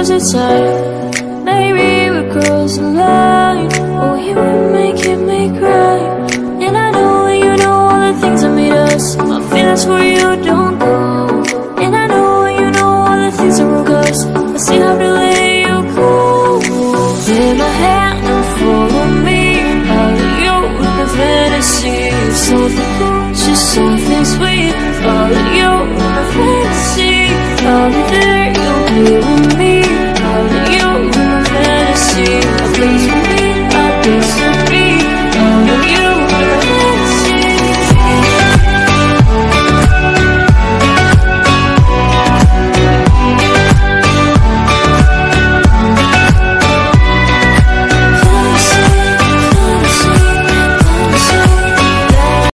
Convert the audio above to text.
opposite side. Maybe we cross the line. Oh, you were making me cry And I know you know all the things that made us. My feelings for you don't go. And I know you know all the things that broke us. I still have to let you go. In my hand and follow me. Out you would never fantasy Something cool, just something sweet Follow you